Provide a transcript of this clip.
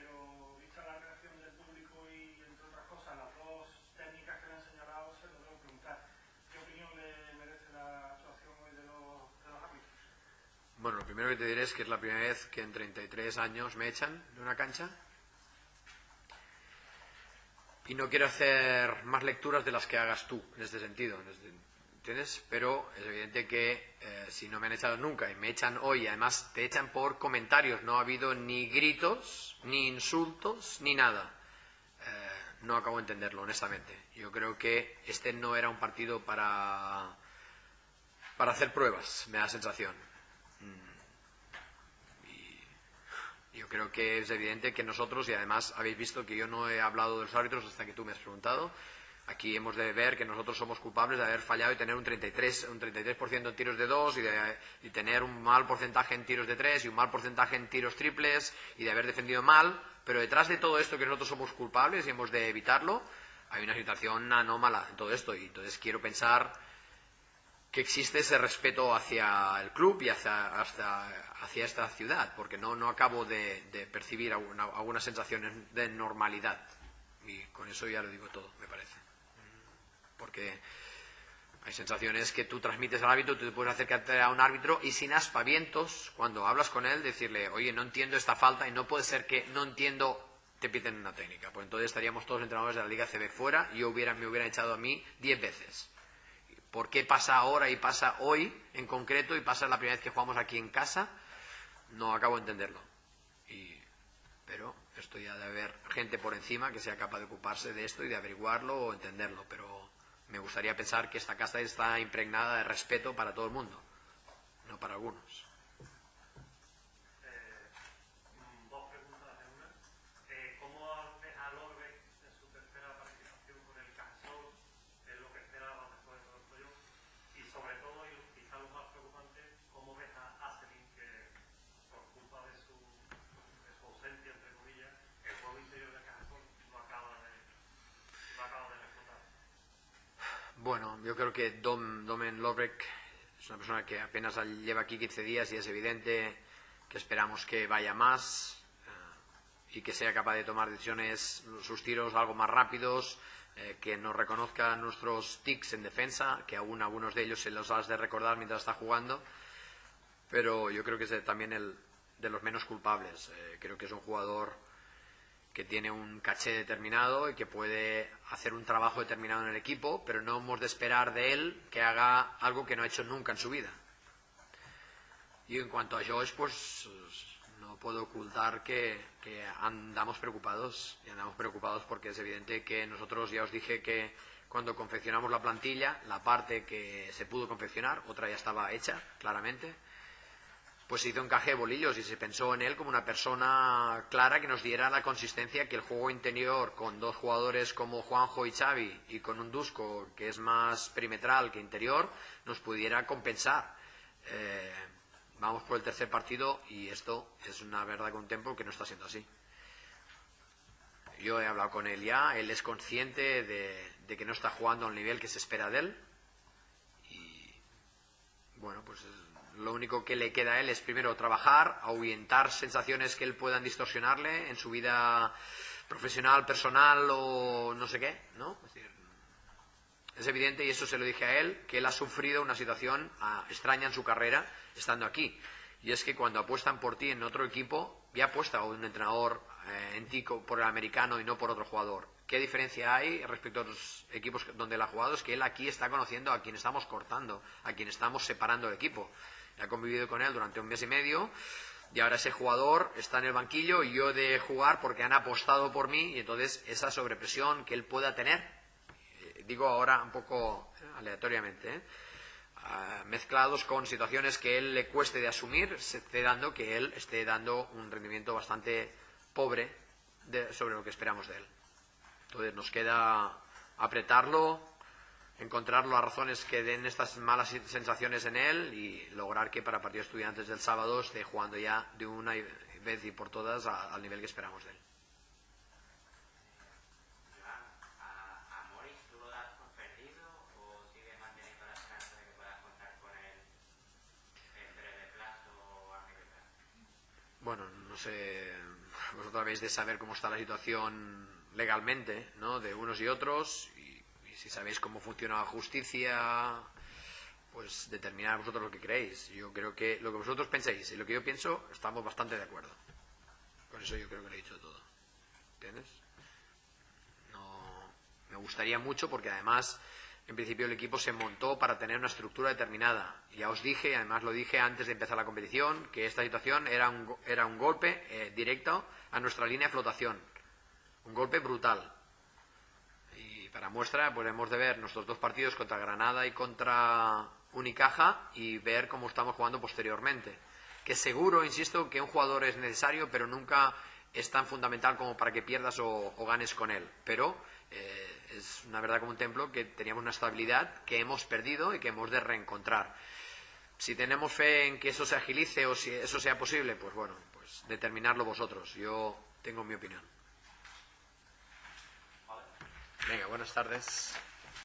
pero vista la reacción del público y, entre otras cosas, las dos técnicas que le han señalado, se lo debo preguntar. ¿Qué opinión le merece la actuación hoy de los, de los árbitros? Bueno, lo primero que te diré es que es la primera vez que en 33 años me echan de una cancha. Y no quiero hacer más lecturas de las que hagas tú, en este sentido. En este sentido ¿Entiendes? Pero es evidente que eh, si no me han echado nunca y me echan hoy, además te echan por comentarios, no ha habido ni gritos, ni insultos, ni nada. Eh, no acabo de entenderlo, honestamente. Yo creo que este no era un partido para, para hacer pruebas, me da sensación. Yo creo que es evidente que nosotros, y además habéis visto que yo no he hablado de los árbitros hasta que tú me has preguntado, aquí hemos de ver que nosotros somos culpables de haber fallado y tener un 33%, un 33 en tiros de dos y, de, tener un mal porcentaje en tiros de tres y un mal porcentaje en tiros triples y de haber defendido mal, pero detrás de todo esto que nosotros somos culpables y hemos de evitarlo, hay una situación anómala en todo esto y entonces quiero pensar que existe ese respeto hacia el club y hacia, hacia esta ciudad, porque no, no acabo de, percibir alguna, algunas sensaciones de normalidad. Y con eso ya lo digo todo, me parece. Porque hay sensaciones que tú transmites al árbitro, tú puedes acercarte a un árbitro y sin aspavientos, cuando hablas con él, decirle, oye, no entiendo esta falta y no puede ser que no entiendo, te piten una técnica. Pues entonces estaríamos todos entrenadores de la Liga CB fuera y yo hubiera, me hubieran echado a mí diez veces por qué pasa ahora y pasa hoy en concreto y pasa la primera vez que jugamos aquí en casa, no acabo de entenderlo. pero esto ya de haber gente por encima que sea capaz de ocuparse de esto y de averiguarlo o entenderlo. Pero me gustaría pensar que esta casa está impregnada de respeto para todo el mundo, no para algunos. Yo creo que Dom, Domen Lobrek es una persona que apenas lleva aquí 15 días y es evidente que esperamos que vaya más eh, y que sea capaz de tomar decisiones, sus tiros algo más rápidos, eh, que nos reconozca nuestros tics en defensa, que aún algunos de ellos se los has de recordar mientras está jugando, pero yo creo que es también el de los menos culpables. Eh, creo que es un jugador que tiene un caché determinado y que puede hacer un trabajo determinado en el equipo, pero no hemos de esperar de él que haga algo que no ha hecho nunca en su vida. Y en cuanto a Josh, pues no puedo ocultar que, andamos preocupados, y andamos preocupados porque es evidente que nosotros ya os dije que cuando confeccionamos la plantilla, la parte que se pudo confeccionar, otra ya estaba hecha, claramente, pues se hizo encaje de bolillos y se pensó en él como una persona clara que nos diera la consistencia que el juego interior con dos jugadores como Juanjo y Xavi y con un Dusko que es más perimetral que interior nos pudiera compensar. Eh, vamos por el tercer partido y esto es una verdad con tiempo que no está siendo así. Yo he hablado con él ya, él es consciente de, de que no está jugando al nivel que se espera de él y bueno, pues lo único que le queda a él es primero trabajar, ahuyentar sensaciones que él puedan distorsionarle en su vida profesional, personal o no sé qué, ¿no? Es, evidente, y eso se lo dije a él, que él ha sufrido una situación ah, extraña en su carrera estando aquí. Y es que cuando apuestan por ti en otro equipo, ya apuesta un entrenador eh, en ti por el americano y no por otro jugador. ¿Qué diferencia hay respecto a los equipos donde él ha jugado? Es que él aquí está conociendo a quien estamos cortando, a quien estamos separando el equipo. He convivido con él durante un mes y medio y ahora ese jugador está en el banquillo y yo de jugar porque han apostado por mí y entonces esa sobrepresión que él pueda tener, eh, digo ahora un poco aleatoriamente, ¿eh? ah, mezclados con situaciones que él le cueste de asumir, se esté dando que él esté dando un rendimiento bastante pobre sobre lo que esperamos de él. Entonces nos queda apretarlo, encontrar las razones que den estas malas sensaciones en él y lograr que para partidos estudiantes del sábado esté jugando ya de una vez y por todas al nivel que esperamos de él. Bueno, no sé, vosotros habéis de saber cómo está la situación legalmente, ¿no? De unos y otros si sabéis cómo funciona la justicia, pues determinar vosotros lo que creéis. Yo creo que lo que vosotros penséis y lo que yo pienso, estamos bastante de acuerdo. Con eso yo creo que lo he dicho todo. ¿Entiendes? No, me gustaría mucho porque además, en principio el equipo se montó para tener una estructura determinada. Ya os dije, además lo dije antes de empezar la competición, que esta situación era un, era un golpe eh, directo a nuestra línea de flotación. Un golpe brutal para muestra, pues hemos de ver nuestros dos partidos contra Granada y contra Unicaja y ver cómo estamos jugando posteriormente. Que seguro, insisto, que un jugador es necesario, pero nunca es tan fundamental como para que pierdas o, ganes con él. Pero eh, es una verdad como un templo que teníamos una estabilidad que hemos perdido y que hemos de reencontrar. Si tenemos fe en que eso se agilice o si eso sea posible, pues bueno, pues determinarlo vosotros. Yo tengo mi opinión. Venga, buenas tardes.